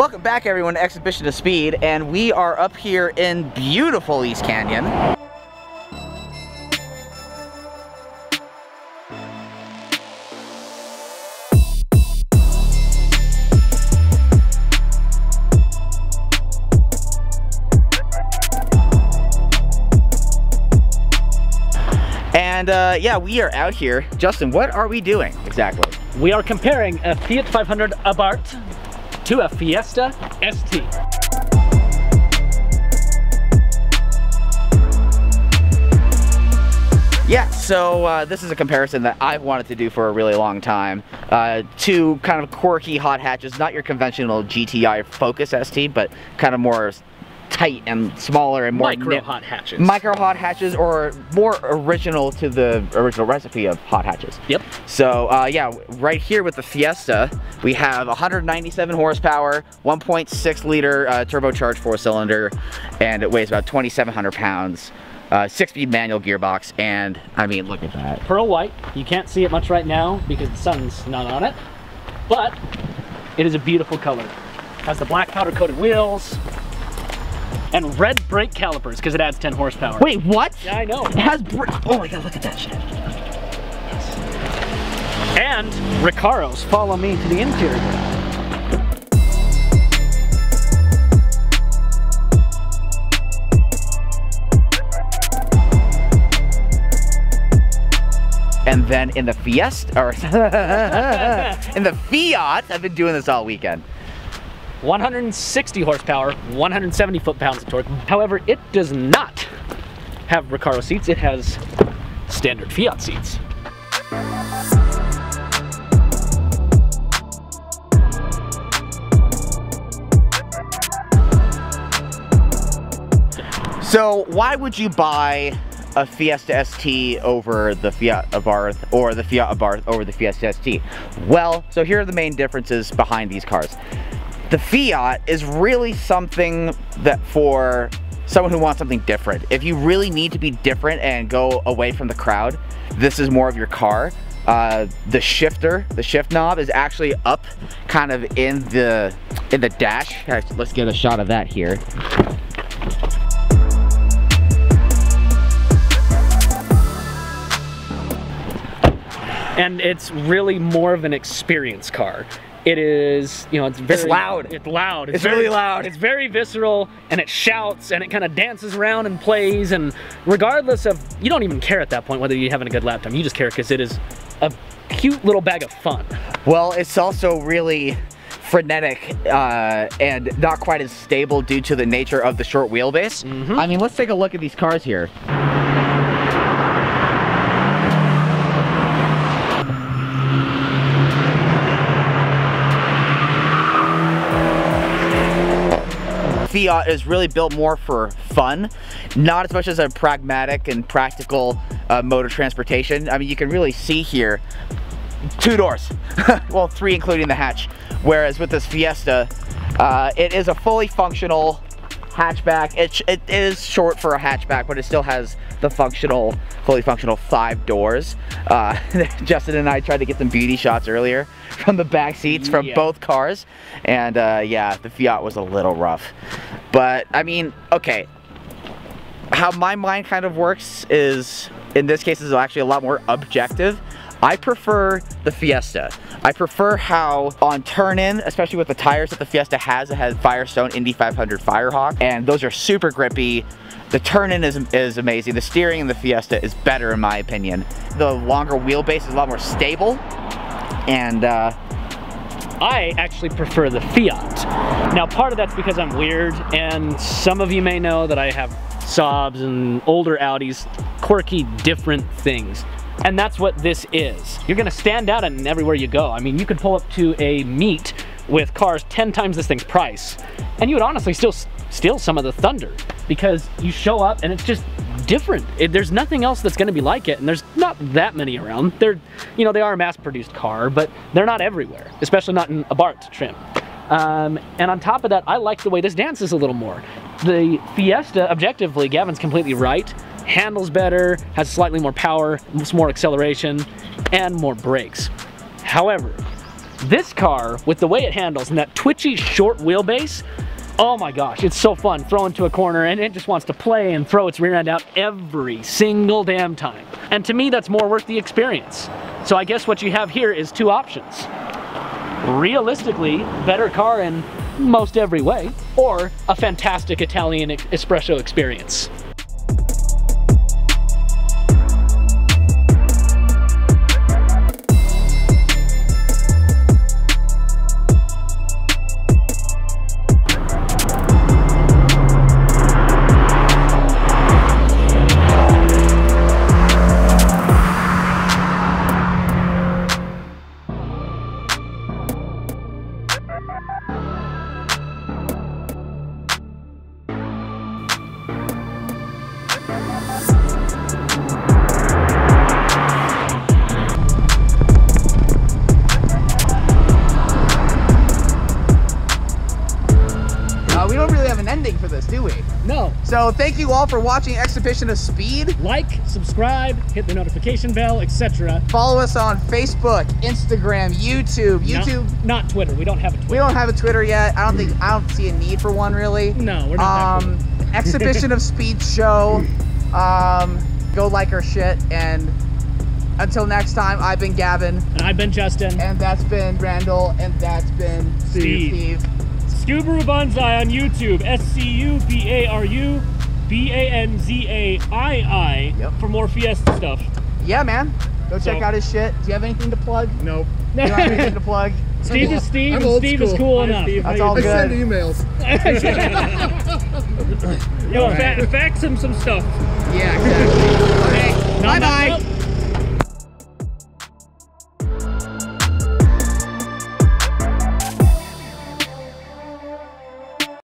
Welcome back everyone to Exhibition of Speed and we are up here in beautiful East Canyon. And uh, yeah, we are out here. Justin, what are we doing exactly? We are comparing a Fiat 500 Abarth to a Fiesta ST. Yeah, so uh, this is a comparison that I've wanted to do for a really long time. Uh, two kind of quirky hot hatches, not your conventional GTI Focus ST, but kind of more tight and smaller and more micro hot hatches. Micro hot hatches or more original to the original recipe of hot hatches. Yep. So uh, yeah, right here with the Fiesta, we have 197 horsepower, 1.6 liter uh, turbocharged four cylinder, and it weighs about 2,700 pounds. Uh, six-speed manual gearbox, and I mean, look at that. Pearl white. You can't see it much right now because the sun's not on it, but it is a beautiful color. Has the black powder coated wheels, and red brake calipers because it adds 10 horsepower. Wait, what? Yeah, I know. It has Oh my god, look at that shit. And Recaros. Follow me to the interior. And then in the Fiesta, or in the Fiat, I've been doing this all weekend. 160 horsepower, 170 foot-pounds of torque. However, it does not have Recaro seats. It has standard Fiat seats. So why would you buy a Fiesta ST over the Fiat Abarth or the Fiat Abarth over the Fiesta ST? Well, so here are the main differences behind these cars. The Fiat is really something that for someone who wants something different. If you really need to be different and go away from the crowd, this is more of your car. Uh, the shifter, the shift knob is actually up kind of in the in the dash. Let's get a shot of that here. and it's really more of an experience car. It is, you know, it's very it's loud. It's loud. It's, it's very, really loud. It's very visceral, and it shouts, and it kind of dances around and plays, and regardless of, you don't even care at that point whether you're having a good lap time. You just care because it is a cute little bag of fun. Well, it's also really frenetic uh, and not quite as stable due to the nature of the short wheelbase. Mm -hmm. I mean, let's take a look at these cars here. Fiat is really built more for fun, not as much as a pragmatic and practical uh, mode of transportation. I mean, you can really see here, two doors, well, three including the hatch. Whereas with this Fiesta, uh, it is a fully functional hatchback. It, it is short for a hatchback, but it still has the functional, fully functional five doors. Uh, Justin and I tried to get some beauty shots earlier from the back seats from yeah. both cars. And uh, yeah, the Fiat was a little rough. But I mean, okay. How my mind kind of works is, in this case, is actually a lot more objective. I prefer the Fiesta. I prefer how on turn-in, especially with the tires that the Fiesta has, it has Firestone Indy 500 Firehawk, and those are super grippy. The turn-in is, is amazing. The steering in the Fiesta is better in my opinion. The longer wheelbase is a lot more stable, and uh, I actually prefer the Fiat. Now part of that's because I'm weird and some of you may know that I have Saabs and older Audis, quirky different things. And that's what this is. You're gonna stand out in everywhere you go. I mean, you could pull up to a meet with cars 10 times this thing's price, and you would honestly still steal some of the thunder because you show up and it's just different. It, there's nothing else that's gonna be like it, and there's not that many around. They're, you know, they are a mass-produced car, but they're not everywhere, especially not in Abarth trim. Um, and on top of that, I like the way this dances a little more. The Fiesta, objectively, Gavin's completely right, handles better, has slightly more power, more acceleration, and more brakes. However, This car, with the way it handles and that twitchy short wheelbase, oh my gosh, it's so fun. Throw into a corner and it just wants to play and throw its rear end out every single damn time. And to me, that's more worth the experience. So I guess what you have here is two options. Realistically, better car in most every way, or a fantastic Italian espresso experience. So thank you all for watching Exhibition of Speed. like, subscribe, hit the notification bell, etc. Follow us on Facebook, Instagram, YouTube. YouTube. Not, not Twitter. We don't have a Twitter. We don't have a Twitter yet. I don't think I don't see a need for one really. No, we're not. Um, Exhibition of Speed show. Um, go like our shit and until next time, I've been Gavin. And I've been Justin. and that's been Randall, and that's been Steve. Steve. Subaru Banzai on YouTube. S C U B A R U B A N Z A I I for more Fiesta stuff. Yeah, man. Go check So- out his shit. Do you have anything to plug? Nope. You don't have anything to plug? Steve is Steve, I'm and old Steve is school. cool Hi, enough. Steve. That's I- all I send emails. Yo, fa- fax him some stuff. Yeah, exactly. Okay, No,